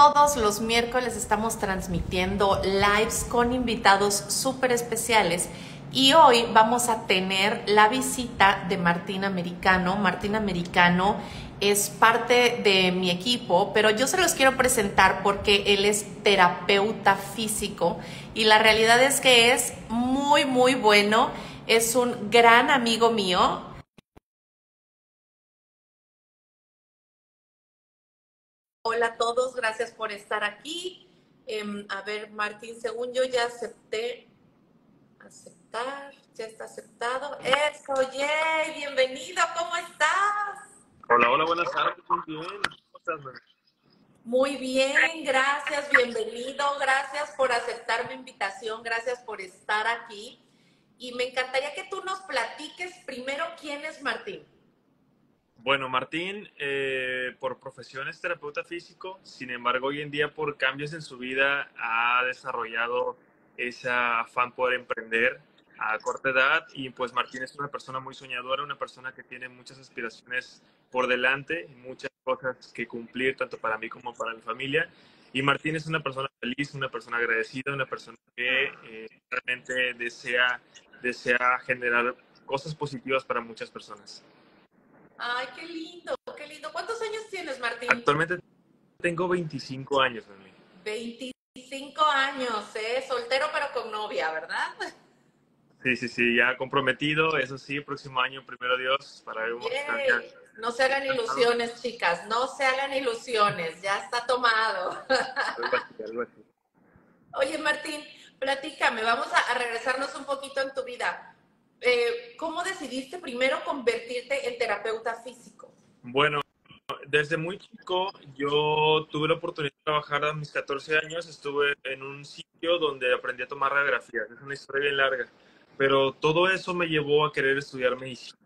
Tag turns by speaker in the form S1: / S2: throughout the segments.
S1: todos los miércoles estamos transmitiendo lives con invitados súper especiales y hoy vamos a tener la visita de Martín Americano. Martín Americano es parte de mi equipo, pero yo se los quiero presentar porque él es terapeuta físico y la realidad es que es muy, muy bueno. Es un gran amigo mío. Hola a todos, gracias por estar aquí. Em, a ver, Martín, según yo ya acepté. Aceptar, ya está aceptado. Eso, yay, bienvenido, ¿cómo estás?
S2: Hola, hola, buenas tardes, muy bien. ¿Cómo estás,
S1: Muy bien, gracias, bienvenido, gracias por aceptar mi invitación, gracias por estar aquí. Y me encantaría que tú nos platiques primero quién es Martín.
S2: Bueno, Martín, eh, por profesión es terapeuta físico, sin embargo, hoy en día por cambios en su vida ha desarrollado ese afán por emprender a corta edad y pues Martín es una persona muy soñadora, una persona que tiene muchas aspiraciones por delante, muchas cosas que cumplir tanto para mí como para mi familia. Y Martín es una persona feliz, una persona agradecida, una persona que eh, realmente desea, desea generar cosas positivas para muchas personas.
S1: Ay, qué lindo, qué lindo. ¿Cuántos años tienes, Martín?
S2: Actualmente tengo 25 años, mí.
S1: 25 años, ¿eh? Soltero pero con novia, ¿verdad?
S2: Sí, sí, sí, ya comprometido, eso sí, próximo año, primero Dios, para ver
S1: No se hagan ilusiones, chicas, no se hagan ilusiones, ya está tomado. Oye, Martín, platícame, vamos a regresarnos un poquito en tu vida. Eh, ¿cómo decidiste primero convertirte en terapeuta físico?
S2: Bueno, desde muy chico yo tuve la oportunidad de trabajar a mis 14 años, estuve en un sitio donde aprendí a tomar radiografías, es una historia bien larga, pero todo eso me llevó a querer estudiar medicina.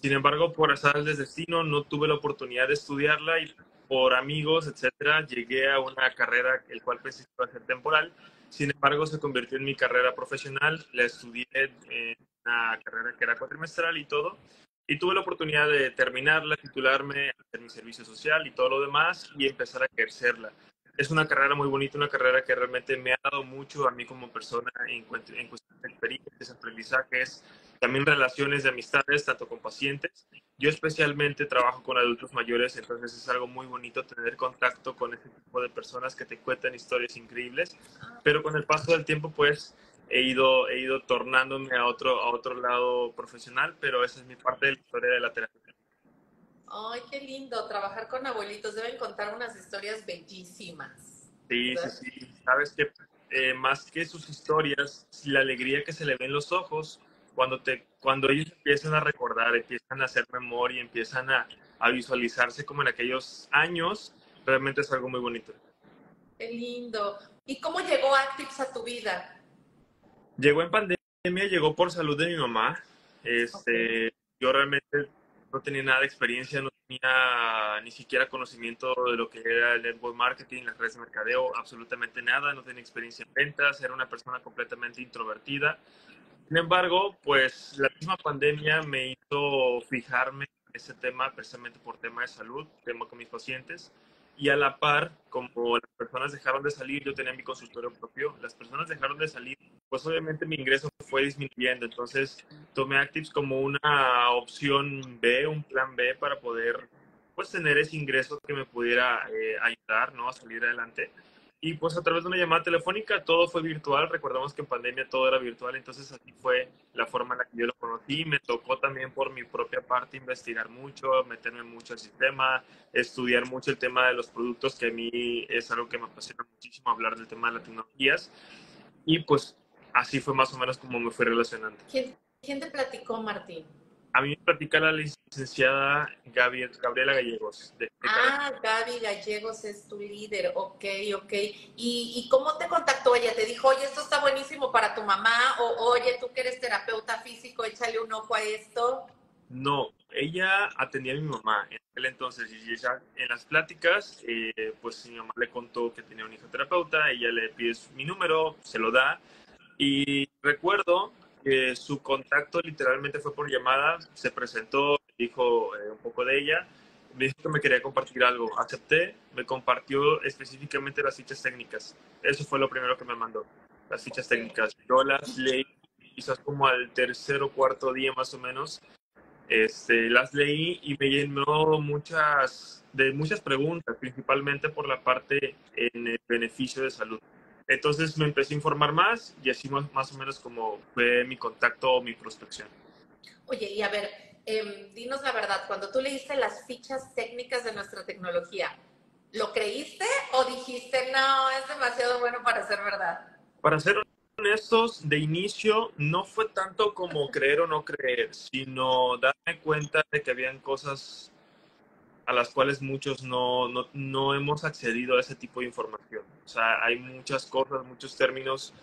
S2: Sin embargo, por azar del destino no tuve la oportunidad de estudiarla y por amigos, etcétera, llegué a una carrera el cual pensé que iba a ser temporal. Sin embargo, se convirtió en mi carrera profesional. La estudié en una carrera que era cuatrimestral y todo. Y tuve la oportunidad de terminarla, titularme, hacer mi servicio social y todo lo demás y empezar a ejercerla. Es una carrera muy bonita, una carrera que realmente me ha dado mucho a mí como persona en, en cuestión de experiencias, aprendizajes, también relaciones de amistades, tanto con pacientes. Yo especialmente trabajo con adultos mayores, entonces es algo muy bonito tener contacto con ese tipo de personas que te cuentan historias increíbles, pero con el paso del tiempo, pues he ido, he ido tornándome a otro, a otro lado profesional, pero esa es mi parte de la historia de la terapia.
S1: Ay, qué lindo, trabajar con abuelitos, deben contar unas historias bellísimas.
S2: Sí, sí, sí, sabes que eh, más que sus historias, la alegría que se le ve en los ojos, cuando, te, cuando ellos empiezan a recordar, empiezan a hacer memoria, empiezan a, a visualizarse como en aquellos años, realmente es algo muy bonito.
S1: Qué lindo. ¿Y cómo llegó Actips a tu vida?
S2: Llegó en pandemia, llegó por salud de mi mamá. Este, Yo realmente no tenía nada de experiencia, no tenía ni siquiera conocimiento de lo que era el network marketing, las redes de mercadeo, absolutamente nada, no tenía experiencia en ventas, era una persona completamente introvertida. Sin embargo, pues la misma pandemia me hizo fijarme en ese tema, precisamente por tema de salud, tema con mis pacientes. Y a la par, como las personas dejaron de salir, yo tenía mi consultorio propio, las personas dejaron de salir, pues obviamente mi ingreso fue disminuyendo. Entonces tomé Actives como una opción B, un plan B para poder pues tener ese ingreso que me pudiera eh, ayudar ¿no? a salir adelante. Y pues a través de una llamada telefónica todo fue virtual. Recordamos que en pandemia todo era virtual, entonces así fue la forma en la que yo lo conocí. Me tocó también por mi propia parte investigar mucho, meterme mucho al sistema, estudiar mucho el tema de los productos, que a mí es algo que me apasiona muchísimo, hablar del tema de las tecnologías. Y pues así fue más o menos como me fui relacionando.
S1: ¿Quién, quién te platicó, Martín?
S2: A mí me platica la licenciada Gabriela Gallegos.
S1: ah, Gaby Gallegos es tu líder, ok, ok. ¿Y, ¿Y, cómo te contactó ella? ¿Te dijo, oye, esto está buenísimo para tu mamá? O, oye, tú que eres terapeuta físico, échale un ojo a esto.
S2: No, ella atendía a mi mamá en aquel entonces y ella, en las pláticas, eh, pues mi mamá le contó que tenía un hijo terapeuta, ella le pide mi número, se lo da y recuerdo su contacto literalmente fue por llamada, se presentó, dijo eh, un poco de ella me dijo que me quería compartir algo. Acepté, me compartió específicamente las fichas técnicas. Eso fue lo primero que me mandó, las fichas técnicas. Yo las leí quizás como al tercer o cuarto día más o menos. Este, las leí y me llenó muchas, de muchas preguntas, principalmente por la parte en el beneficio de salud. Entonces me empecé a informar más y así más, más o menos como fue mi contacto o mi prospección.
S1: Oye, y a ver, eh, dinos la verdad, cuando tú leíste las fichas técnicas de nuestra tecnología, ¿lo creíste o dijiste, no, es demasiado bueno para ser verdad?
S2: Para ser honestos, de inicio no fue tanto como creer o no creer, sino darme cuenta de que habían cosas a las cuales muchos no, no, no hemos accedido a ese tipo de información. O sea, hay muchas cosas, muchos términos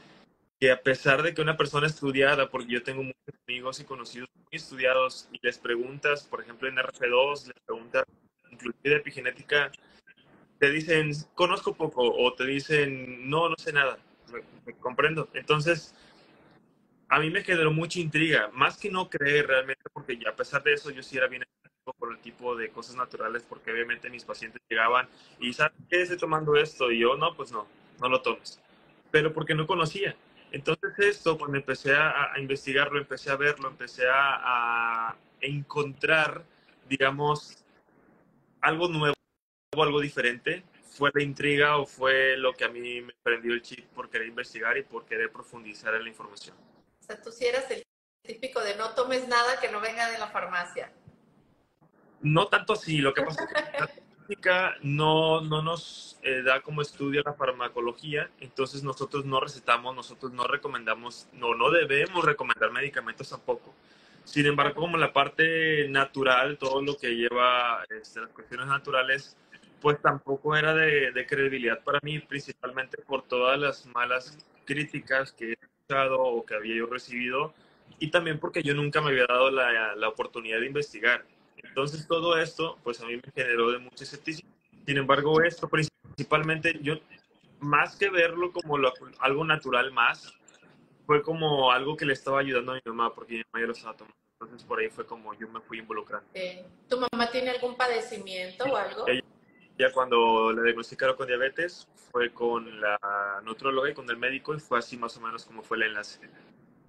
S2: que a pesar de que una persona estudiada, porque yo tengo muchos amigos y conocidos muy estudiados, y les preguntas, por ejemplo, en RF2, les preguntas, inclusive epigenética, te dicen, conozco poco, o te dicen, no, no sé nada, me, comprendo. Entonces, a mí me generó mucha intriga, más que no creer realmente, porque ya a pesar de eso yo sí era bien por el tipo de cosas naturales, porque obviamente mis pacientes llegaban y, ¿sabes qué? Estoy tomando esto, y yo, no, pues no, no lo tomes. Pero porque no conocía. Entonces esto, cuando empecé a, investigarlo, empecé a verlo, empecé a, encontrar, digamos, algo nuevo, algo diferente, fue la intriga o fue lo que a mí me prendió el chip por querer investigar y por querer profundizar en la información.
S1: O sea, tú sí eras el típico de no tomes nada que no venga de la farmacia.
S2: No tanto así, lo que pasa es que no, no nos eh, da como estudio la farmacología, entonces nosotros no recetamos, nosotros no recomendamos, no, no debemos recomendar medicamentos tampoco. Sin embargo, como la parte natural, todo lo que lleva este, las cuestiones naturales, pues tampoco era de, de, credibilidad para mí, principalmente por todas las malas críticas que escuchado o que había yo recibido, y también porque yo nunca me había dado la, la oportunidad de investigar. Entonces todo esto, pues a mí me generó de mucho escepticismo. Sin embargo, esto principalmente, yo, más que verlo como algo natural más, fue como algo que le estaba ayudando a mi mamá, porque mi mamá ya lo estaba tomando. Entonces por ahí fue como yo me fui involucrando.
S1: ¿Tu mamá tiene algún padecimiento o algo? Ella,
S2: ya cuando le diagnosticaron con diabetes, fue con la nutróloga y con el médico y fue así más o menos como fue el enlace.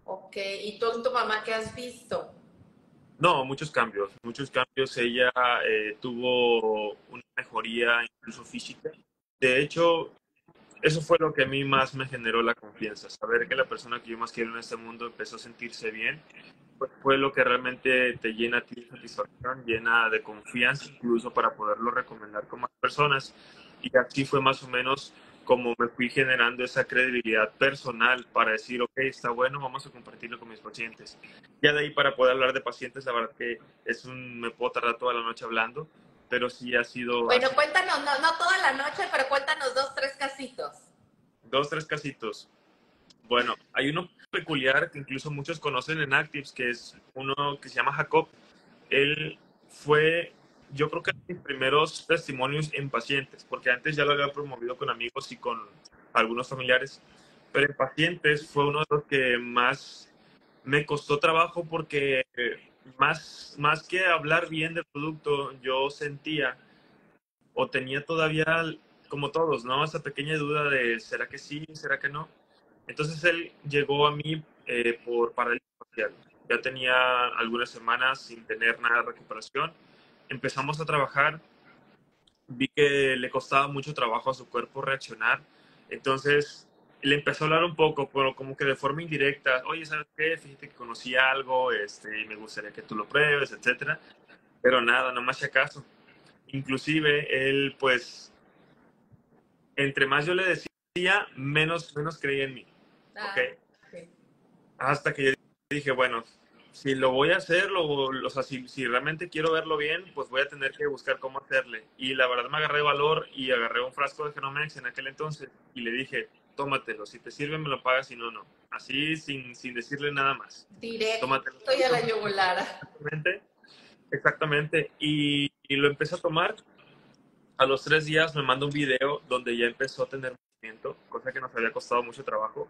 S1: Ok, ¿y tú tu mamá qué has visto?
S2: No, muchos cambios, muchos cambios. Ella eh, tuvo una mejoría incluso física. De hecho, eso fue lo que a mí más me generó la confianza, saber que la persona que yo más quiero en este mundo empezó a sentirse bien, pues fue lo que realmente te llena a ti de satisfacción, llena de confianza incluso para poderlo recomendar con más personas. Y así fue más o menos como me fui generando esa credibilidad personal para decir, ok, está bueno, vamos a compartirlo con mis pacientes. Ya de ahí para poder hablar de pacientes, la verdad que es un, me puedo tardar toda la noche hablando, pero sí ha sido...
S1: Bueno, cuéntanos, no, no toda la noche, pero cuéntanos dos, tres casitos.
S2: Dos, tres casitos. Bueno, hay uno peculiar que incluso muchos conocen en Actives, que es uno que se llama Jacob. Él fue yo creo que mis primeros testimonios en pacientes, porque antes ya lo había promovido con amigos y con algunos familiares, pero en pacientes fue uno de los que más me costó trabajo porque más, más que hablar bien del producto, yo sentía o tenía todavía, como todos, ¿no? Esa pequeña duda de, ¿será que sí? ¿Será que no? Entonces él llegó a mí eh, por parálisis facial. Ya tenía algunas semanas sin tener nada de recuperación empezamos a trabajar, vi que le costaba mucho trabajo a su cuerpo reaccionar, entonces le empezó a hablar un poco, pero como que de forma indirecta, oye, ¿sabes qué? Fíjate que conocí algo, este, me gustaría que tú lo pruebes, etcétera, pero nada, no más si acaso. Inclusive él, pues, entre más yo le decía, menos, menos creía en mí. Ah, Hasta que yo dije, bueno, si lo voy a hacer, lo, o sea, si, si, realmente quiero verlo bien, pues voy a tener que buscar cómo hacerle. Y la verdad me agarré valor y agarré un frasco de Genomex en aquel entonces y le dije, tómatelo, si te sirve me lo pagas, si no, no. Así sin, sin decirle nada más.
S1: Directo tómatelo. Estoy a la yugular.
S2: Exactamente, exactamente. Y, y, lo empecé a tomar. A los tres días me manda un video donde ya empezó a tener movimiento, cosa que nos había costado mucho trabajo.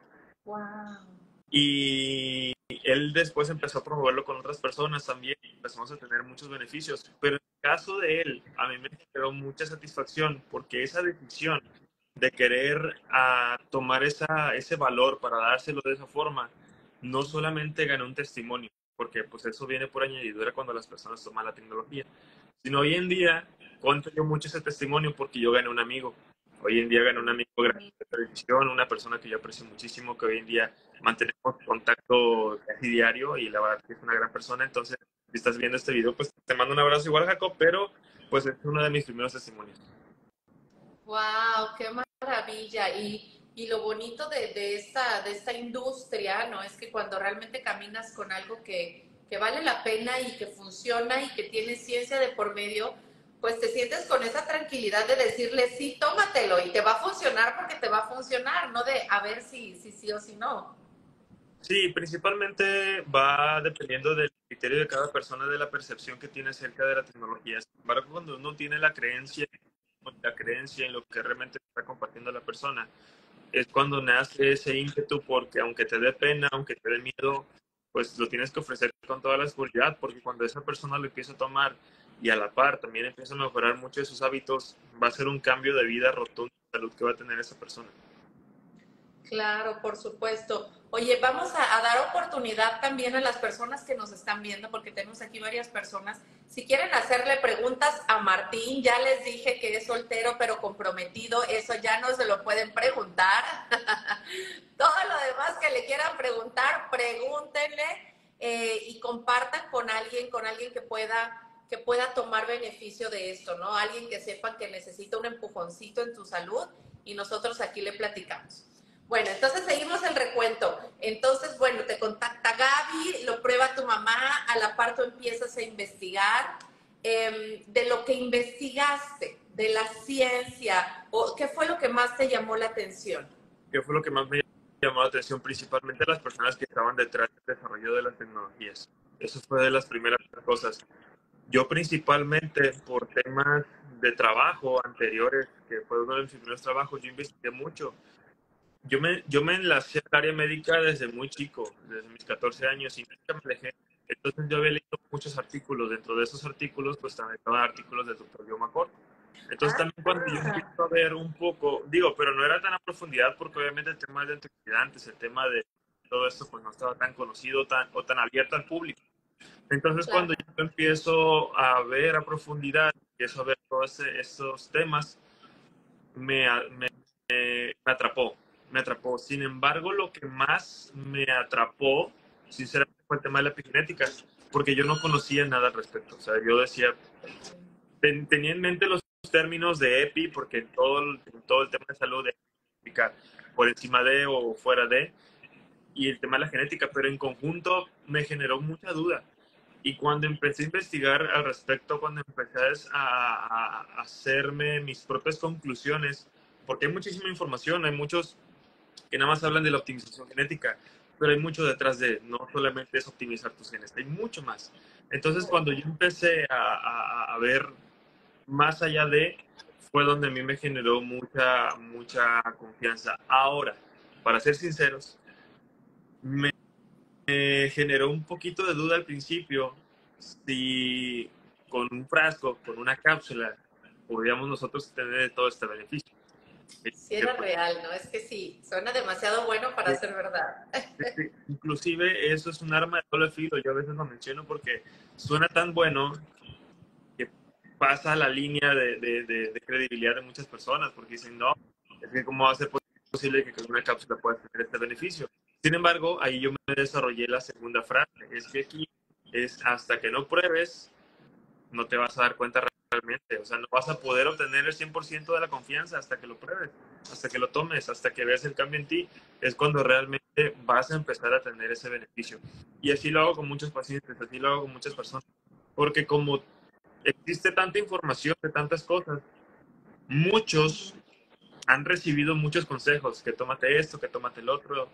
S2: Y él después empezó a promoverlo con otras personas también empezamos a tener muchos beneficios. Pero en el caso de él, a mí me generó mucha satisfacción porque esa decisión de querer a, tomar esa, ese valor para dárselo de esa forma, no solamente ganó un testimonio, porque pues eso viene por añadidura cuando las personas toman la tecnología, sino hoy en día cuento yo mucho ese testimonio porque yo gané un amigo. Hoy en día gané un amigo grande de televisión, una persona que yo aprecio muchísimo, que hoy en día mantenemos contacto casi diario y la verdad que es una gran persona. Entonces, si estás viendo este video, pues te mando un abrazo igual, Jacob, pero pues es uno de mis primeros testimonios.
S1: ¡Wow! ¡Qué maravilla! Y, y lo bonito de, de, esta, de esta industria, ¿no? Es que cuando realmente caminas con algo que, que vale la pena y que funciona y que tiene ciencia de por medio, pues te sientes con esa tranquilidad de decirle, sí, tómatelo y te va a funcionar porque te va a funcionar, no de a ver si sí si, o si no.
S2: Sí, principalmente va dependiendo del criterio de cada persona, de la percepción que tiene acerca de la tecnología. Sin embargo, cuando uno tiene la creencia, la creencia en lo que realmente está compartiendo la persona, es cuando nace ese ímpetu porque aunque te dé pena, aunque te dé miedo, pues lo tienes que ofrecer con toda la seguridad, porque cuando esa persona lo empieza a tomar y a la par también empieza a mejorar mucho de sus hábitos, va a ser un cambio de vida rotundo de salud que va a tener esa persona.
S1: Claro, por supuesto. Oye, vamos a, dar oportunidad también a las personas que nos están viendo, porque tenemos aquí varias personas. Si quieren hacerle preguntas a Martín, ya les dije que es soltero pero comprometido, eso ya no se lo pueden preguntar. Todo lo demás que le quieran preguntar, pregúntenle eh, y compartan con alguien, con alguien que pueda que pueda tomar beneficio de esto, ¿no? Alguien que sepa que necesita un empujoncito en tu salud y nosotros aquí le platicamos. Bueno, entonces seguimos el recuento. Entonces, bueno, te contacta Gaby, lo prueba tu mamá, a la par tú empiezas a investigar eh, de lo que investigaste, de la ciencia, o qué fue lo que más te llamó la atención.
S2: ¿Qué fue lo que más me llamó la atención? Principalmente las personas que estaban detrás del desarrollo de las tecnologías. Eso fue de las primeras cosas. Yo principalmente por temas de trabajo anteriores, que fue uno de mis primeros trabajos, yo investigué mucho yo me, yo me enlacé al área médica desde muy chico, desde mis 14 años, y nunca me alejé. Entonces yo había leído muchos artículos. Dentro de esos artículos, pues también estaban artículos del doctor McCord. Entonces ah. también cuando yo empiezo a ver un poco, digo, pero no era tan a profundidad porque obviamente el tema de antioxidantes, el tema de todo esto, pues no estaba tan conocido tan, o tan abierto al público. Entonces cuando yo empiezo a ver a profundidad, empiezo a ver todos estos temas, me, me, me atrapó me atrapó. Sin embargo, lo que más me atrapó, sinceramente, fue el tema de la epigenética, porque yo no conocía nada al respecto. O sea, yo decía, tenía en mente los términos de EPI, porque en todo el, todo el tema de salud de por encima de o fuera de, y el tema de la genética, pero en conjunto me generó mucha duda. Y cuando empecé a investigar al respecto, cuando empecé a, a hacerme mis propias conclusiones, porque hay muchísima información, hay muchos que nada más hablan de la optimización genética, pero hay mucho detrás de, no solamente es optimizar tus genes, hay mucho más. Entonces, cuando yo empecé a, a, ver más allá de, fue donde a mí me generó mucha, mucha confianza. Ahora, para ser sinceros, me, me generó un poquito de duda al principio si con un frasco, con una cápsula, podríamos nosotros tener todo este beneficio.
S1: Sí, era real, ¿no? Es que sí, suena demasiado bueno para ser verdad.
S2: Inclusive eso es un arma de doble filo, yo a veces lo menciono porque suena tan bueno que pasa la línea de, de, credibilidad de muchas personas, porque dicen, no, es que cómo va a ser posible que con una cápsula pueda tener este beneficio. Sin embargo, ahí yo me desarrollé la segunda frase, es que aquí es hasta que no pruebes, no te vas a dar cuenta realmente. O sea, no vas a poder obtener el 100% de la confianza hasta que lo pruebes, hasta que lo tomes, hasta que veas el cambio en ti. Es cuando realmente vas a empezar a tener ese beneficio. Y así lo hago con muchos pacientes, así lo hago con muchas personas. Porque como existe tanta información de tantas cosas, muchos han recibido muchos consejos, que tómate esto, que tómate el otro,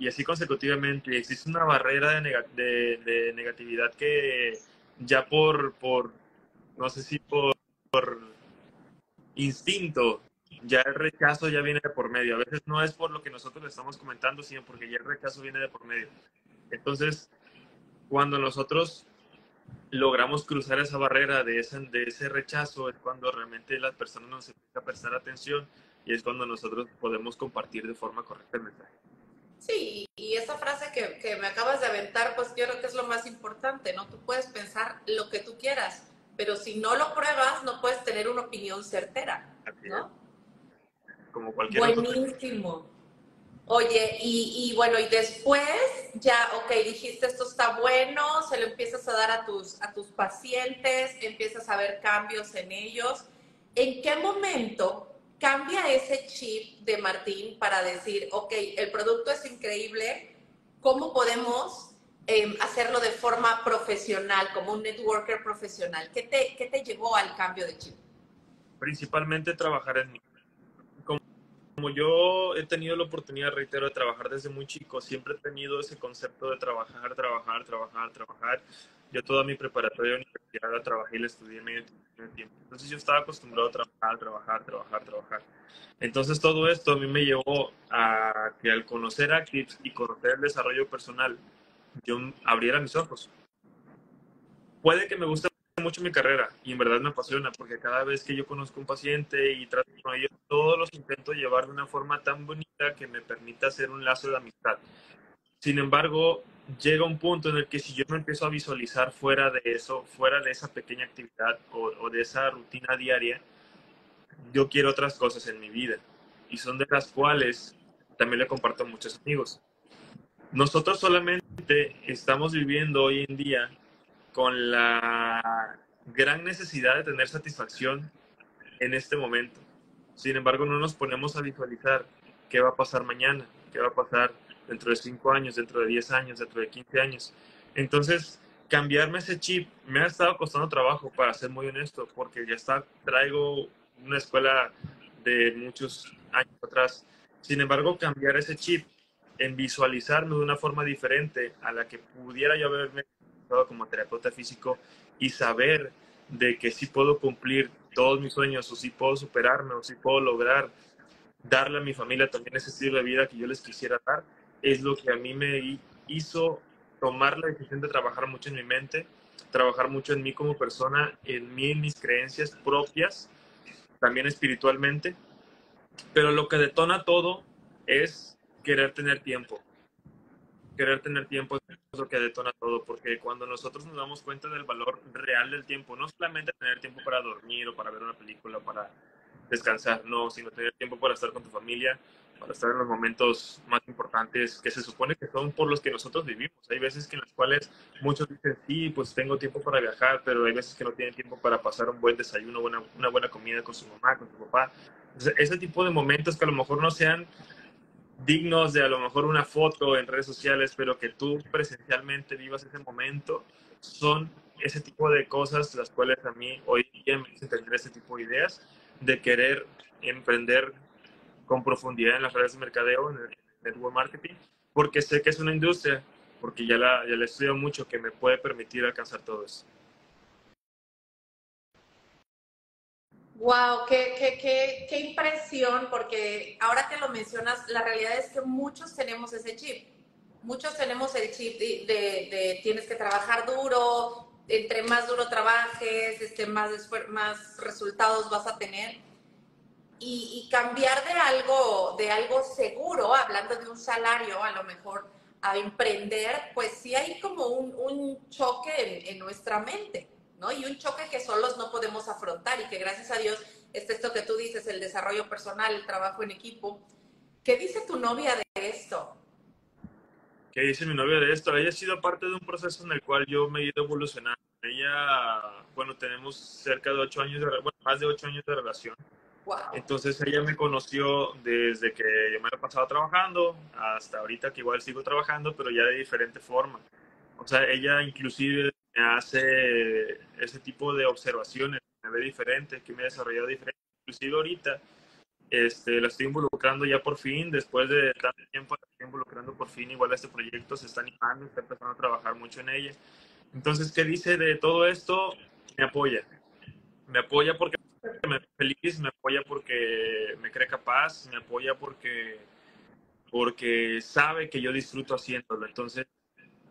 S2: y así consecutivamente. Existe una barrera de, de, de negatividad que ya por, por no sé si por, instinto, ya el rechazo ya viene de por medio. A veces no es por lo que nosotros le estamos comentando, sino porque ya el rechazo viene de por medio. Entonces, cuando nosotros logramos cruzar esa barrera de ese, de ese rechazo, es cuando realmente las personas nos empiezan a prestar atención y es cuando nosotros podemos compartir de forma correcta el mensaje.
S1: Sí, y esa frase que, que, me acabas de aventar, pues yo creo que es lo más importante, ¿no? Tú puedes pensar lo que tú quieras, pero si no lo pruebas, no puedes tener una opinión certera, ¿no?
S2: Como cualquier
S1: Buenísimo. Oye, y, y, bueno, y después ya, ok, dijiste esto está bueno, se lo empiezas a dar a tus, a tus pacientes, empiezas a ver cambios en ellos. ¿En qué momento cambia ese chip de Martín para decir, ok, el producto es increíble, ¿cómo podemos em, hacerlo de forma profesional, como un networker profesional? ¿Qué te, ¿Qué te llevó al cambio de chip?
S2: Principalmente trabajar en mí. Como, como yo he tenido la oportunidad, reitero, de trabajar desde muy chico, siempre he tenido ese concepto de trabajar, trabajar, trabajar, trabajar yo toda mi preparatoria universidad la trabajé y la estudié medio tiempo. Entonces yo estaba acostumbrado a trabajar, trabajar, trabajar, trabajar. Entonces todo esto a mí me llevó a que al conocer Actives y conocer el desarrollo personal, yo abriera mis ojos. Puede que me guste mucho mi carrera y en verdad me apasiona porque cada vez que yo conozco un paciente y trato con ellos, todos los intento llevar de una forma tan bonita que me permita hacer un lazo de amistad. Sin embargo, llega un punto en el que si yo me empiezo a visualizar fuera de eso, fuera de esa pequeña actividad o, de esa rutina diaria, yo quiero otras cosas en mi vida y son de las cuales también le comparto a muchos amigos. Nosotros solamente estamos viviendo hoy en día con la gran necesidad de tener satisfacción en este momento. Sin embargo, no nos ponemos a visualizar qué va a pasar mañana, qué va a pasar dentro de 5 años, dentro de 10 años, dentro de 15 años. Entonces, cambiarme ese chip me ha estado costando trabajo, para ser muy honesto, porque ya está, traigo una escuela de muchos años atrás. Sin embargo, cambiar ese chip en visualizarme de una forma diferente a la que pudiera yo haberme como terapeuta físico y saber de que sí puedo cumplir todos mis sueños o sí puedo superarme o sí puedo lograr darle a mi familia también ese estilo de vida que yo les quisiera dar, es lo que a mí me hizo tomar la decisión de trabajar mucho en mi mente, trabajar mucho en mí como persona, en mí, en mis creencias propias, también espiritualmente. Pero lo que detona todo es querer tener tiempo. Querer tener tiempo es lo que detona todo, porque cuando nosotros nos damos cuenta del valor real del tiempo, no solamente tener tiempo para dormir o para ver una película para descansar, no, sino tener tiempo para estar con tu familia, para estar en los momentos más importantes que se supone que son por los que nosotros vivimos. Hay veces que en las cuales muchos dicen, sí, pues tengo tiempo para viajar, pero hay veces que no tienen tiempo para pasar un buen desayuno, buena, una buena comida con su mamá, con su papá. ese tipo de momentos que a lo mejor no sean dignos de a lo mejor una foto en redes sociales, pero que tú presencialmente vivas ese momento, son ese tipo de cosas las cuales a mí hoy día me hacen tener ese tipo de ideas de querer emprender con profundidad en las redes de mercadeo, en el network marketing, porque sé que es una industria, porque ya la, ya la estudio mucho, que me puede permitir alcanzar todo eso.
S1: Wow, qué, qué, qué, qué, impresión, porque ahora que lo mencionas, la realidad es que muchos tenemos ese chip. Muchos tenemos el chip de, de, tienes que trabajar duro, entre más duro trabajes, este, más, más resultados vas a tener y, cambiar de algo, de algo seguro, hablando de un salario, a lo mejor a emprender, pues sí hay como un, un choque en, en, nuestra mente, ¿no? Y un choque que solos no podemos afrontar y que gracias a Dios está esto que tú dices, el desarrollo personal, el trabajo en equipo. ¿Qué dice tu novia de esto?
S2: ¿Qué dice mi novia de esto? Ella ha sido parte de un proceso en el cual yo me he ido evolucionando. Ella, bueno, tenemos cerca de ocho años de, bueno, más de ocho años de relación. Entonces ella me conoció desde que yo me había pasado trabajando hasta ahorita que igual sigo trabajando, pero ya de diferente forma. O sea, ella inclusive me hace ese tipo de observaciones, me ve diferente, que me he desarrollado diferente. Inclusive ahorita este, la estoy involucrando ya por fin, después de tanto tiempo, la estoy involucrando por fin igual a este proyecto, se está animando, está empezando a trabajar mucho en ella. Entonces, ¿qué dice de todo esto? Me apoya. Me apoya porque me feliz, me apoya porque me cree capaz, me apoya porque, porque sabe que yo disfruto haciéndolo. Entonces,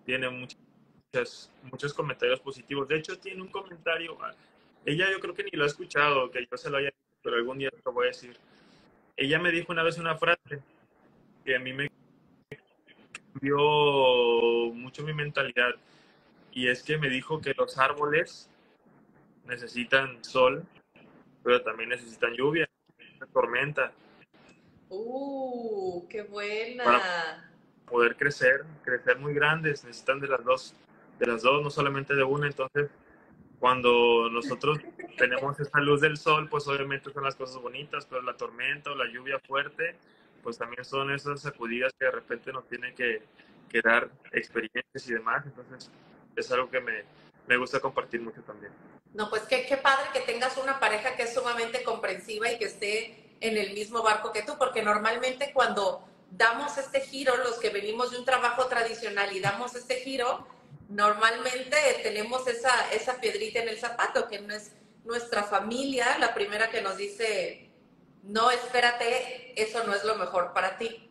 S2: tiene muchas, muchos comentarios positivos. De hecho, tiene un comentario, ah, ella yo creo que ni lo ha escuchado, que yo se lo haya dicho, pero algún día lo voy a decir. Ella me dijo una vez una frase que a mí me cambió mucho mi mentalidad y es que me dijo que los árboles necesitan sol, pero también necesitan lluvia, tormenta.
S1: ¡Uh, qué buena!
S2: Para poder crecer, crecer muy grandes, necesitan de las dos, de las dos, no solamente de una. Entonces, cuando nosotros tenemos esa luz del sol, pues obviamente son las cosas bonitas, pero la tormenta o la lluvia fuerte, pues también son esas sacudidas que de repente nos tienen que, que dar experiencias y demás. Entonces, es algo que me, me gusta compartir mucho también.
S1: No, pues qué, padre que tengas una pareja que es sumamente comprensiva y que esté en el mismo barco que tú, porque normalmente cuando damos este giro, los que venimos de un trabajo tradicional y damos este giro, normalmente tenemos esa, esa piedrita en el zapato, que no es nuestra familia la primera que nos dice, no, espérate, eso no es lo mejor para ti.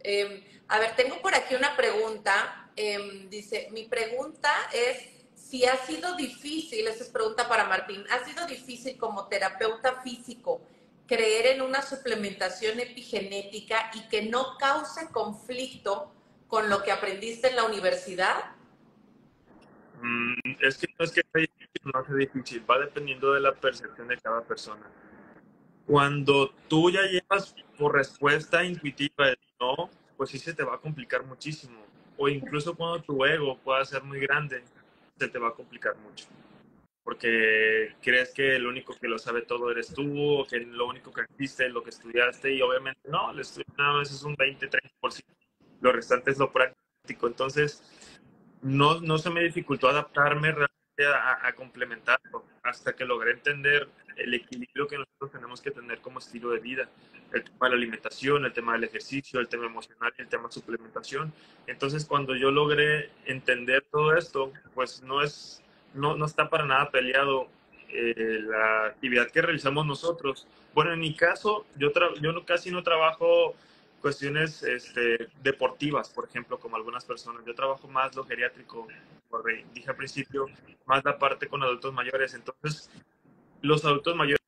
S1: Em, a ver, tengo por aquí una pregunta. Em, dice, mi pregunta es si ha sido difícil, esa es pregunta para Martín, ¿ha sido difícil como terapeuta físico creer en una suplementación epigenética y que no cause conflicto con lo que aprendiste en la universidad?
S2: Mm, es que no es que no sea difícil, va dependiendo de la percepción de cada persona. Cuando tú ya llevas por respuesta intuitiva el no, pues sí se te va a complicar muchísimo. O incluso cuando tu ego pueda ser muy grande, se te va a complicar mucho. Porque crees que lo único que lo sabe todo eres tú, o que lo único que existe es lo que estudiaste, y obviamente no, el estudio nada más es un 20-30%. Lo restante es lo práctico. Entonces, no, no se me dificultó adaptarme realmente a, a complementarlo hasta que logré entender el equilibrio que nosotros tenemos que tener como estilo de vida. El tema de la alimentación, el tema del ejercicio, el tema emocional y el tema de suplementación. Entonces, cuando yo logré entender todo esto, pues no, es, no, no está para nada peleado eh, la actividad que realizamos nosotros. Bueno, en mi caso, yo, yo no, casi no trabajo cuestiones este, deportivas, por ejemplo, como algunas personas. Yo trabajo más lo geriátrico, dije al principio, más la parte con adultos mayores. Entonces, los adultos mayores,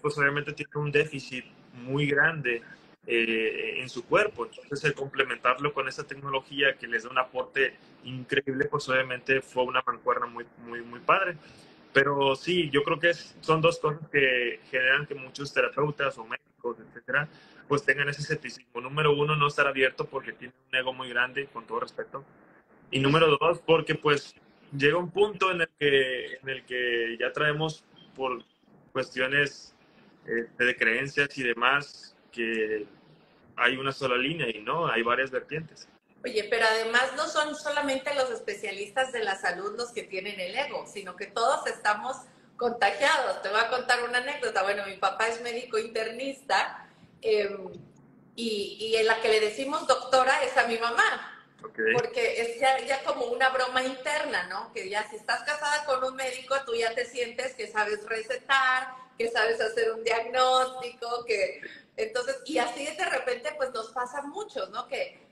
S2: pues obviamente tienen un déficit muy grande eh, en su cuerpo. Entonces, el complementarlo con esa tecnología que les da un aporte increíble, pues obviamente fue una mancuerna muy, muy, muy padre. Pero sí, yo creo que son dos cosas que generan que muchos terapeutas o médicos, etcétera, pues tengan ese escepticismo. Número uno, no estar abierto porque tiene un ego muy grande, con todo respeto. Y número dos, porque pues llega un punto en el que, en el que ya traemos por cuestiones este, de creencias y demás que hay una sola línea y no, hay varias vertientes.
S1: Oye, pero además no son solamente los especialistas de la salud los que tienen el ego, sino que todos estamos contagiados. Te voy a contar una anécdota. Bueno, mi papá es médico internista em, y, y, en la que le decimos doctora es a mi mamá. Porque es ya, ya, como una broma interna, ¿no? Que ya si estás casada con un médico, tú ya te sientes que sabes recetar, que sabes hacer un diagnóstico, que entonces, y así de repente pues nos pasa mucho, ¿no? Que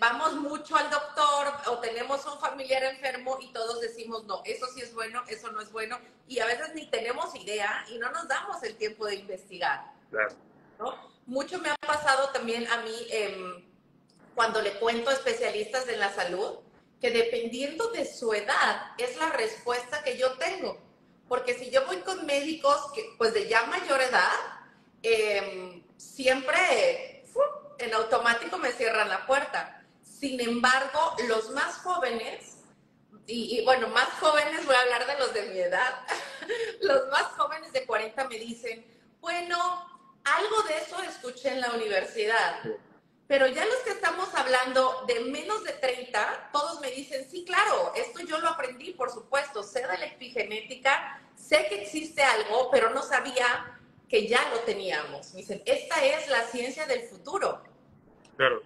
S1: vamos mucho al doctor o tenemos un familiar enfermo y todos decimos, no, eso sí es bueno, eso no es bueno, y a veces ni tenemos idea y no nos damos el tiempo de investigar. Claro. ¿no? Mucho me ha pasado también a mí. Eh, cuando le cuento a especialistas de la salud que dependiendo de su edad es la respuesta que yo tengo. Porque si yo voy con médicos que, pues de ya mayor edad, em, siempre en automático me cierran la puerta. Sin embargo, los más jóvenes, y, y, bueno, más jóvenes, voy a hablar de los de mi edad, los más jóvenes de 40 me dicen, bueno, algo de eso escuché en la universidad. Pero ya los que estamos hablando de menos de 30, todos me dicen, sí, claro, esto yo lo aprendí, por supuesto, sé de la epigenética, sé que existe algo, pero no sabía que ya lo teníamos. Me dicen, esta es la ciencia del futuro.
S2: Claro.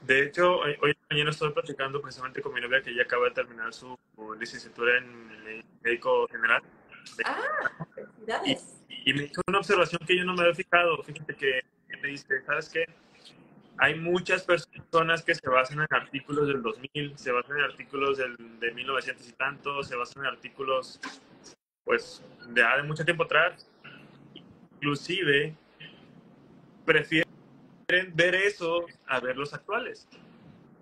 S2: De hecho, hoy, mañana estoy platicando precisamente con mi novia que ya acaba de terminar su licenciatura en médico general.
S1: Ah,
S2: felicidades. Y, y, me hizo una observación que yo no me había fijado. Fíjate que me dice, ¿sabes qué? Hay muchas personas que se basan en artículos del 2000, se basan en artículos del, de 1900 y tanto, se basan en artículos, pues, de, de mucho tiempo atrás. Inclusive, prefieren ver eso a ver los actuales.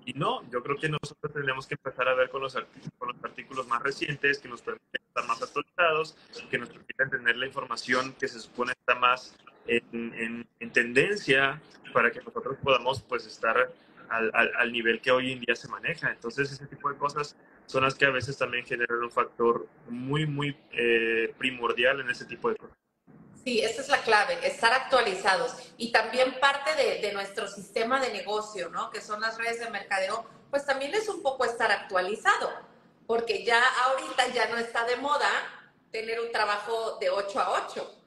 S2: Y no, yo creo que nosotros tenemos que empezar a ver con los, con los artículos más recientes que nos permiten estar más actualizados, que nos permiten tener la información que se supone está más en, en, tendencia para que nosotros podamos pues estar al, al, nivel que hoy en día se maneja. Entonces ese tipo de cosas son las que a veces también generan un factor muy, muy eh, primordial en ese tipo de cosas.
S1: Sí, esa es la clave, estar actualizados. Y también parte de, de, nuestro sistema de negocio, ¿no? Que son las redes de mercadeo, pues también es un poco estar actualizado, porque ya ahorita ya no está de moda tener un trabajo de 8 a 8.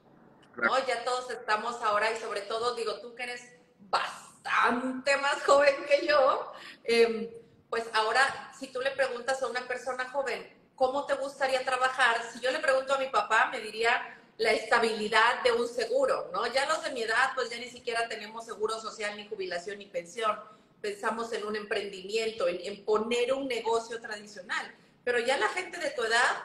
S1: ¿no? Ya todos estamos ahora y sobre todo, digo, tú que eres bastante más joven que yo, em, pues ahora si tú le preguntas a una persona joven, ¿cómo te gustaría trabajar? Si yo le pregunto a mi papá, me diría la estabilidad de un seguro, ¿no? Ya los de mi edad, pues ya ni siquiera tenemos seguro social, ni jubilación, ni pensión. Pensamos en un emprendimiento, en, en poner un negocio tradicional. Pero ya la gente de tu edad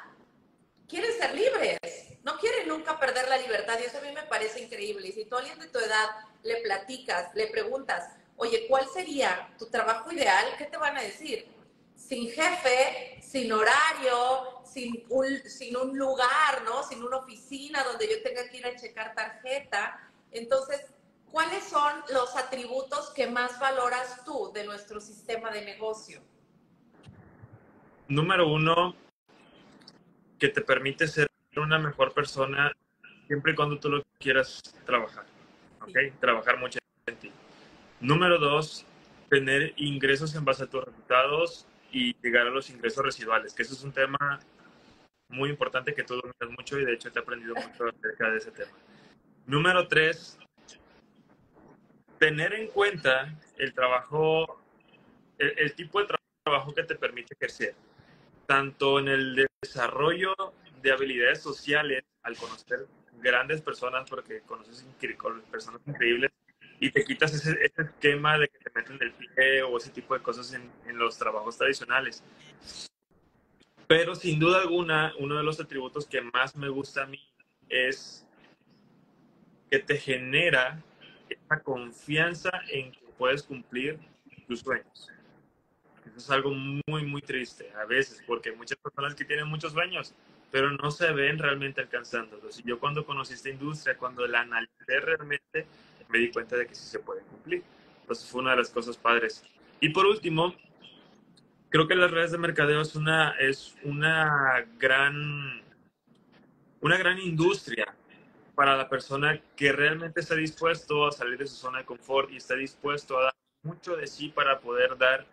S1: quiere ser libres no quiere nunca perder la libertad y eso a mí me parece increíble. Y si tú a alguien de tu edad le platicas, le preguntas, oye, ¿cuál sería tu trabajo ideal? ¿Qué te van a decir? Sin jefe, sin horario, sin un, sin un lugar, ¿no? Sin una oficina donde yo tenga que ir a checar tarjeta. Entonces, ¿cuáles son los atributos que más valoras tú de nuestro sistema de negocio?
S2: Número uno, que te permite ser una mejor persona siempre y cuando tú lo quieras trabajar. ¿Ok? Trabajar mucho en ti. Número dos, tener ingresos en base a tus resultados y llegar a los ingresos residuales, que eso es un tema muy importante que tú dominas mucho y de hecho te he aprendido mucho acerca de ese tema. Número tres, tener en cuenta el trabajo, el, el tipo de trabajo que te permite crecer, tanto en el desarrollo de habilidades sociales al conocer grandes personas, porque conoces personas increíbles y te quitas ese, esquema de que te meten del pie o ese tipo de cosas en, en los trabajos tradicionales. Pero sin duda alguna, uno de los atributos que más me gusta a mí es que te genera esa confianza en que puedes cumplir tus sueños. Eso es algo muy, muy triste a veces, porque muchas personas que tienen muchos sueños pero no se ven realmente alcanzándolos. Y yo cuando conocí esta industria, cuando la analicé realmente, me di cuenta de que sí se puede cumplir. Entonces fue una de las cosas padres. Y por último, creo que las redes de mercadeo es una, es una gran, una gran industria para la persona que realmente está dispuesto a salir de su zona de confort y está dispuesto a dar mucho de sí para poder dar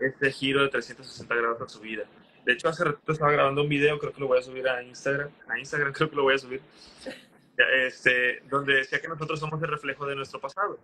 S2: este giro de 360 grados a su vida. De hecho, hace rato estaba grabando un video, creo que lo voy a subir a Instagram. A Instagram creo que lo voy a subir. Este, donde decía que nosotros somos el reflejo de nuestro pasado.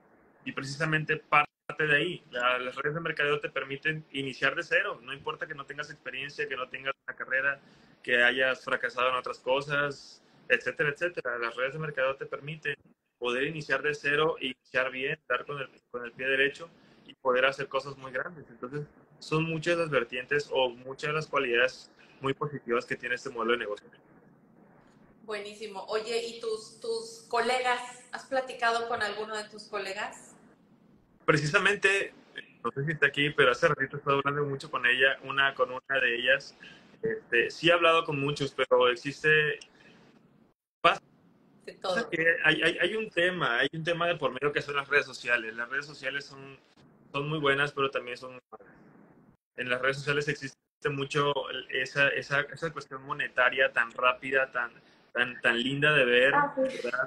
S2: Y precisamente parte de ahí, las redes de mercadeo te permiten iniciar de cero. No importa que no tengas experiencia, que no tengas una carrera, que hayas fracasado en otras cosas, etcétera, etcétera. Las redes de mercadeo te permiten poder iniciar de cero, iniciar bien, estar con el, con el pie derecho y poder hacer cosas muy grandes. Entonces, son muchas las vertientes o muchas de las cualidades muy positivas que tiene este modelo de negocio.
S1: Buenísimo. Oye, ¿y tus, tus colegas? ¿Has platicado con alguno de tus colegas?
S2: Precisamente, no sé si está aquí, pero hace ratito he estado hablando mucho con ella, una con una de ellas. Este, sí he hablado con muchos, pero existe... Pasa que hay, hay, hay, un tema, hay un tema de por medio que son las redes sociales. Las redes sociales son, son muy buenas, pero también son en las redes sociales existe mucho esa, esa, esa cuestión monetaria tan rápida, tan, tan, tan linda de ver, ah,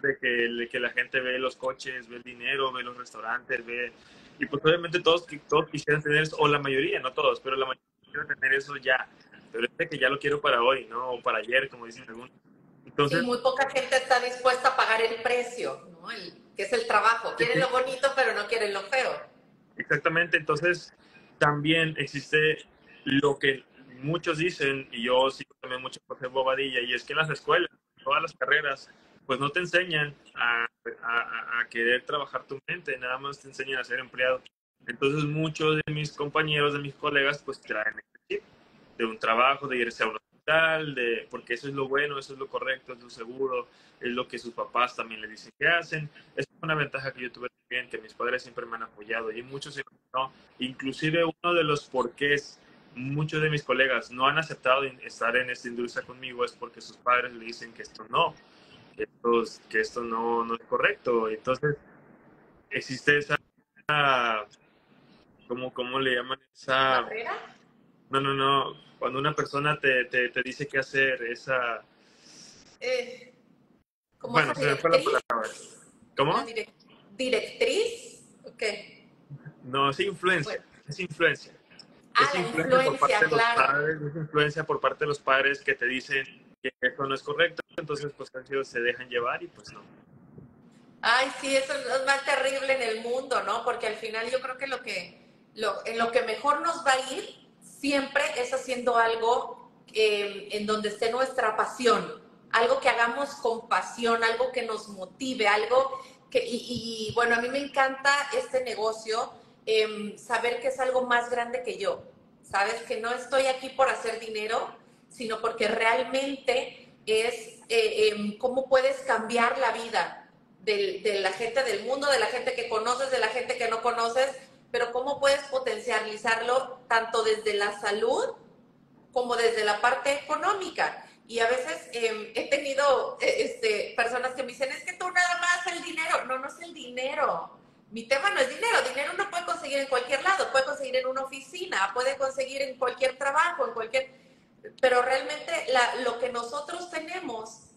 S2: de que, que, la gente ve los coches, ve el dinero, ve los restaurantes, ve... Y pues obviamente todos, todos quisieran tener eso, o la mayoría, no todos, pero la mayoría quieren tener eso ya. Pero es que ya lo quiero para hoy, ¿no? O para ayer, como dicen algunos.
S1: Entonces, y muy poca gente está dispuesta a pagar el precio, ¿no? El, que es el trabajo. Quieren lo bonito, pero no quieren lo feo.
S2: Exactamente, entonces también existe lo que muchos dicen, y yo sigo también mucho José Bobadilla, y es que en las escuelas, todas las carreras, pues no te enseñan a, querer trabajar tu mente, nada más te enseñan a ser empleado. Entonces muchos de mis compañeros, de mis colegas, pues traen chip de un trabajo, de irse a un de, porque eso es lo bueno, eso es lo correcto, es lo seguro, es lo que sus papás también le dicen que hacen. Es una ventaja que yo tuve también, que mis padres siempre me han apoyado y muchos, ¿no? inclusive uno de los porqués muchos de mis colegas no han aceptado estar en esta industria conmigo es porque sus padres le dicen que esto no, que esto, que esto no, no es correcto. Entonces, existe esa, ¿cómo, cómo le llaman? Esa...
S1: ¿Barrera?
S2: No, no, no. Cuando una persona te, te, te dice qué hacer, esa...
S1: Eh,
S2: bueno, se me fue la palabra. ¿Cómo?
S1: ¿Directriz? ¿Ok?
S2: No, es influencia. Es influencia.
S1: Ah, es influencia, por parte de
S2: los padres, es influencia por parte de los padres que te dicen que eso no es correcto, entonces pues se dejan llevar y pues no.
S1: Ay, sí, eso es más terrible en el mundo, ¿no? Porque al final yo creo que lo que, lo, en lo que mejor nos va a ir siempre es haciendo algo eh, en donde esté nuestra pasión, algo que hagamos con pasión, algo que nos motive, algo que, y, bueno, a mí me encanta este negocio Em, saber que es algo más grande que yo, sabes que no estoy aquí por hacer dinero, sino porque realmente es eh, em, cómo puedes cambiar la vida de la gente del mundo, de la gente que conoces, de la gente que no conoces, pero cómo puedes potencializarlo tanto desde la salud como desde la parte económica. Y a veces em, he tenido eh, este, personas que me dicen, es que tú nada más el dinero. No, no es el dinero mi tema no es dinero, dinero uno puede conseguir en cualquier lado, puede conseguir en una oficina, puede conseguir en cualquier trabajo, en cualquier... Pero realmente lo que nosotros tenemos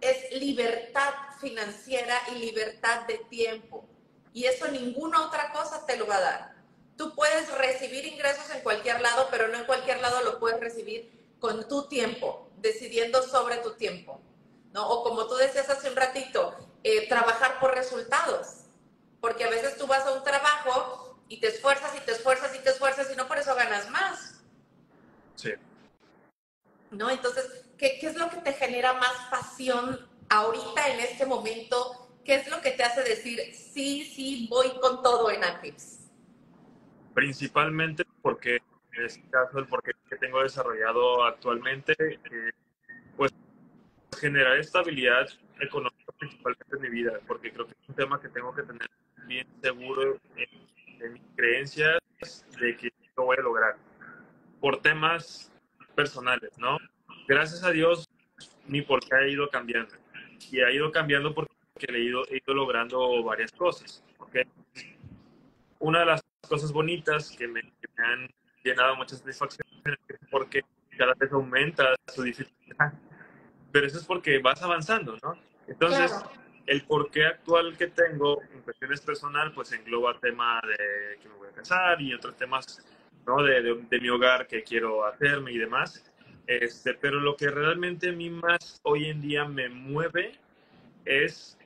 S1: es libertad financiera y libertad de tiempo. Y eso ninguna otra cosa te lo va a dar. Tú puedes recibir ingresos en cualquier lado, pero no en cualquier lado lo puedes recibir con tu tiempo, decidiendo sobre tu tiempo. ¿no? O como tú decías hace un ratito, eh, trabajar por resultados porque a veces tú vas a un trabajo y te esfuerzas y te esfuerzas y te esfuerzas y no por eso ganas más.
S2: Sí.
S1: ¿No? Entonces, ¿qué, qué es lo que te genera más pasión ahorita en este momento? ¿Qué es lo que te hace decir, sí, sí, voy con todo en Actives?
S2: Principalmente porque, en este caso, el porqué que tengo desarrollado actualmente, eh, pues generar estabilidad económica principalmente en mi vida, porque creo que es un tema que tengo que tener bien seguro de, mis creencias de que lo voy a lograr por temas personales, ¿no? Gracias a Dios, mi porqué ha ido cambiando. Y ha ido cambiando porque he ido, he ido logrando varias cosas. ¿okay? Una de las cosas bonitas que me, han llenado mucha satisfacción es porque cada vez aumenta su dificultad. Pero eso es porque vas avanzando, ¿no? Entonces, el porqué actual que tengo en cuestiones personal, pues engloba tema de que me voy a casar y otros temas ¿no? de, de, mi hogar que quiero hacerme y demás. Este, pero lo que realmente a mí más hoy en día me mueve es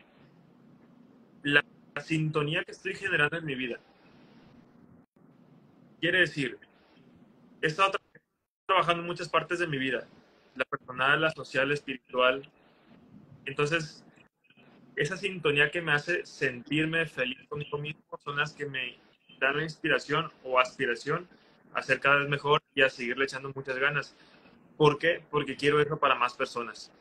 S2: la, sintonía que estoy generando en mi vida. Quiere decir, he estado trabajando en muchas partes de mi vida, la personal, la social, la espiritual. Entonces, esa sintonía que me hace sentirme feliz conmigo mismo son las que me dan la inspiración o aspiración a ser cada vez mejor y a seguirle echando muchas ganas. ¿Por qué? Porque quiero eso para más personas.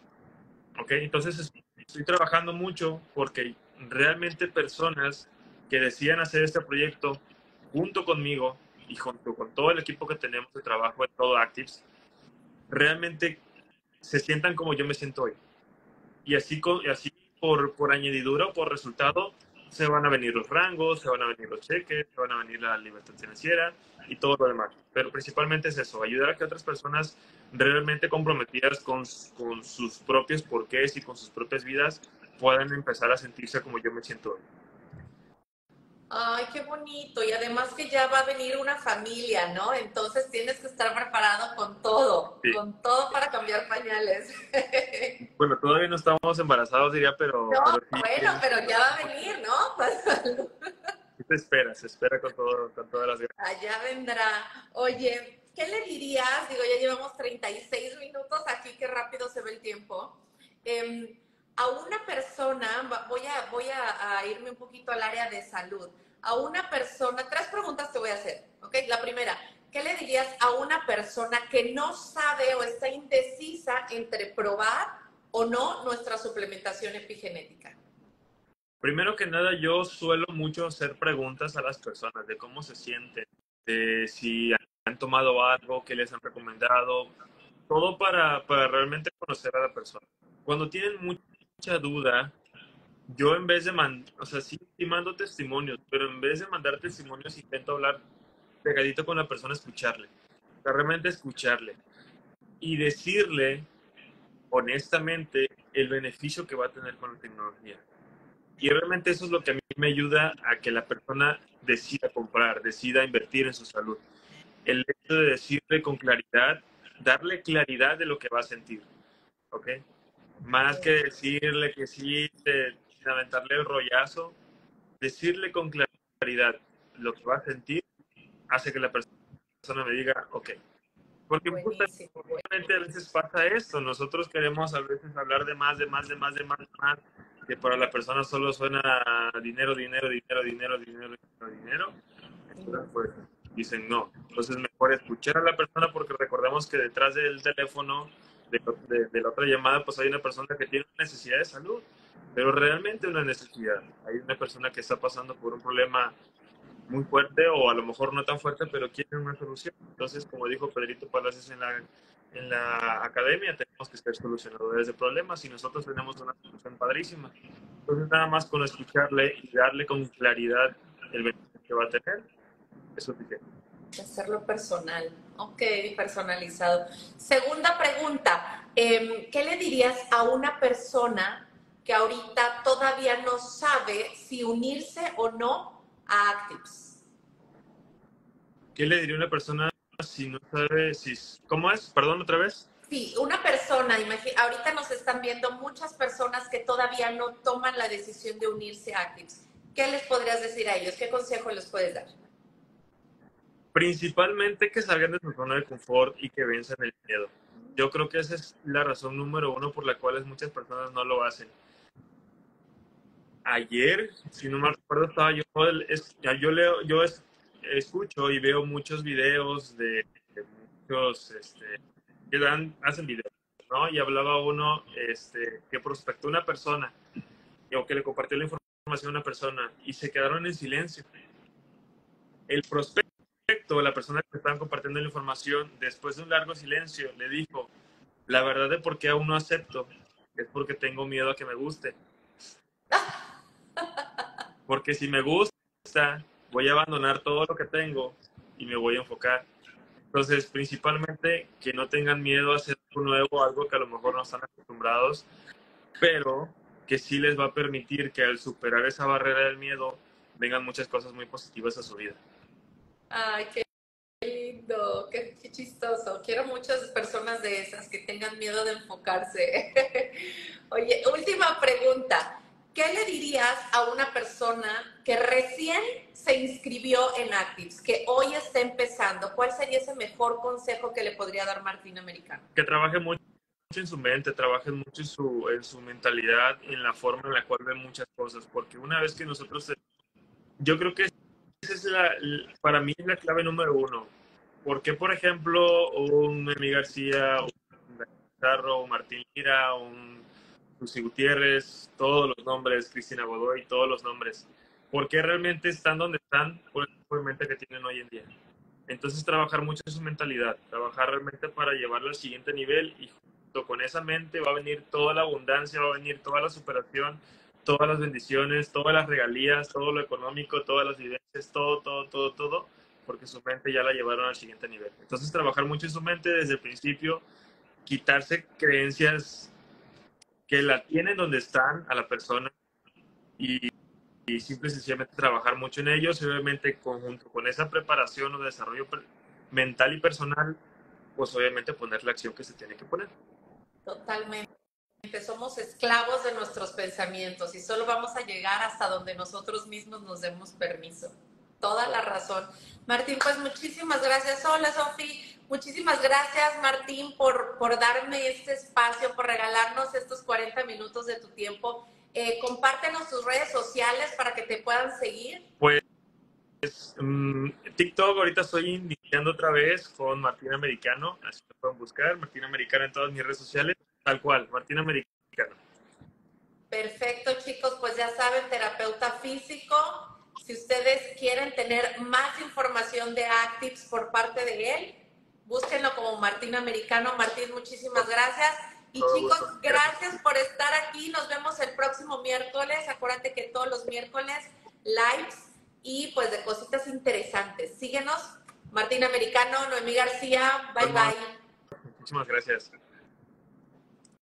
S2: ¿Ok? Entonces estoy trabajando mucho porque realmente personas que decían hacer este proyecto junto conmigo y junto con todo el equipo que tenemos de trabajo de todo Actives, realmente se sientan como yo me siento hoy. Y así, así por, por añadidura o por resultado, se van a venir los rangos, se van a venir los cheques, se van a venir la libertad financiera y todo lo demás. Pero principalmente es eso, ayudar a que otras personas realmente comprometidas con, con sus propios porqués y con sus propias vidas puedan empezar a sentirse como yo me siento hoy.
S1: Ay, qué bonito. Y además que ya va a venir una familia, ¿no? Entonces tienes que estar preparado con todo, con todo para cambiar pañales.
S2: Bueno, todavía no estamos embarazados, diría, pero...
S1: No, bueno, pero ya va a venir, ¿no?
S2: ¿Qué te espera? Se espera con, todo, con todas las ganas.
S1: Allá vendrá. Oye, ¿qué le dirías? Digo, ya llevamos 36 minutos aquí, qué rápido se ve el tiempo. Eh, a una persona, voy a, irme un poquito al área de salud, a una persona, tres preguntas te voy a hacer, ¿ok? La primera, ¿qué le dirías a una persona que no sabe o está indecisa entre probar o no nuestra suplementación epigenética?
S2: Primero que nada, yo suelo mucho hacer preguntas a las personas de cómo se sienten, de si han tomado algo, qué les han recomendado, todo para, para realmente conocer a la persona. Cuando tienen mucha duda, yo en vez de mandar, o sea, sí, mando testimonios, pero en vez de mandar testimonios intento hablar pegadito con la persona, escucharle, realmente escucharle y decirle honestamente el beneficio que va a tener con la tecnología. Y realmente eso es lo que a mí me ayuda a que la persona decida comprar, decida invertir en su salud. El hecho de decirle con claridad, darle claridad de lo que va a sentir. ¿Ok? Más que decirle que sí, de, sin aventarle el rollazo, decirle con claridad lo que va a sentir hace que la persona me diga, ok. Porque justamente a veces pasa esto, nosotros queremos a veces hablar de más, de más, de más, de más, de más, que para la persona solo suena dinero, dinero, dinero, dinero, dinero, dinero, dinero. Entonces, pues dicen no. Entonces, mejor escuchar a la persona porque recordemos que detrás del teléfono, de, de, la otra llamada, pues hay una persona que tiene una necesidad de salud, pero realmente una necesidad. Hay una persona que está pasando por un problema muy fuerte o a lo mejor no tan fuerte, pero quiere una solución. Entonces, como dijo Pedrito Palacios en la en la academia tenemos que ser solucionadores de problemas y nosotros tenemos una solución padrísima. Entonces, nada más con escucharle y darle con claridad el beneficio que va a tener, es suficiente.
S1: Hacerlo personal, ok, personalizado. Segunda pregunta, em, ¿qué le dirías a una persona que ahorita todavía no sabe si unirse o no a Actives?
S2: ¿Qué le diría a una persona si no sabe si... ¿Cómo es? Perdón, otra vez.
S1: Sí, una persona, ahorita nos están viendo muchas personas que todavía no toman la decisión de unirse a Actives. ¿Qué les podrías decir a ellos? ¿Qué consejo les puedes dar?
S2: Principalmente que salgan de su zona de confort y que venzan el miedo. Yo creo que esa es la razón número uno por la cual muchas personas no lo hacen. Ayer, si no me acuerdo, estaba yo, yo leo, yo escucho y veo muchos videos de, muchos este, que dan, hacen videos, ¿no? Y hablaba uno este, que prospectó una persona o que le compartió la información a una persona y se quedaron en silencio. El prospecto, la persona que estaban compartiendo la información, después de un largo silencio, le dijo, la verdad de por qué aún no acepto es porque tengo miedo a que me guste. Porque si me gusta, voy a abandonar todo lo que tengo y me voy a enfocar. Entonces, principalmente que no tengan miedo a hacer algo nuevo, algo que a lo mejor no están acostumbrados, pero que sí les va a permitir que al superar esa barrera del miedo vengan muchas cosas muy positivas a su vida.
S1: Ay, qué lindo, qué, chistoso. Quiero muchas personas de esas que tengan miedo de enfocarse. Oye, última pregunta. ¿qué le dirías a una persona que recién se inscribió en Actives, que hoy está empezando? ¿Cuál sería ese mejor consejo que le podría dar Martín Americano?
S2: Que trabaje mucho en su mente, trabaje mucho en su, en su mentalidad, en la forma en la cual ve muchas cosas, porque una vez que nosotros, yo creo que es la, para mí es la clave número uno. ¿Por qué, por ejemplo, un Emi García, un Carro, un Martín Lira, un Lucy Gutiérrez, todos los nombres, Cristina Godoy, todos los nombres. ¿Por qué realmente están donde están por el mente que tienen hoy en día? Entonces, trabajar mucho en su mentalidad, trabajar realmente para llevarlo al siguiente nivel y junto con esa mente va a venir toda la abundancia, va a venir toda la superación, todas las bendiciones, todas las regalías, todo lo económico, todas las vivencias, todo, todo, todo, todo, porque su mente ya la llevaron al siguiente nivel. Entonces, trabajar mucho en su mente desde el principio, quitarse creencias que la tienen donde están a la persona y, y simple y sencillamente trabajar mucho en ellos obviamente conjunto con esa preparación o desarrollo mental y personal, pues obviamente poner la acción que se tiene que poner.
S1: Totalmente. Somos esclavos de nuestros pensamientos y solo vamos a llegar hasta donde nosotros mismos nos demos permiso. Toda la razón. Martín, pues muchísimas gracias. Hola, Sofi. Muchísimas gracias, Martín, por, por darme este espacio, por regalarnos estos 40 minutos de tu tiempo. Eh, compártenos tus redes sociales para que te puedan seguir.
S2: Pues mm, TikTok ahorita estoy iniciando otra vez con Martín Americano, así que pueden buscar, Martín Americano en todas mis redes sociales, tal cual, Martín Americano.
S1: Perfecto, chicos, pues ya saben, terapeuta físico. Si ustedes quieren tener más información de Actives por parte de él, búsquenlo como Martín Americano. Martín, muchísimas gracias. Y chicos, gracias por estar aquí. Nos vemos el próximo miércoles. Acuérdate que todos los miércoles lives y pues de cositas interesantes. Síguenos. Martín Americano, Noemí García. Bye bye.
S2: Muchísimas gracias.